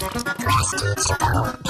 Grass needs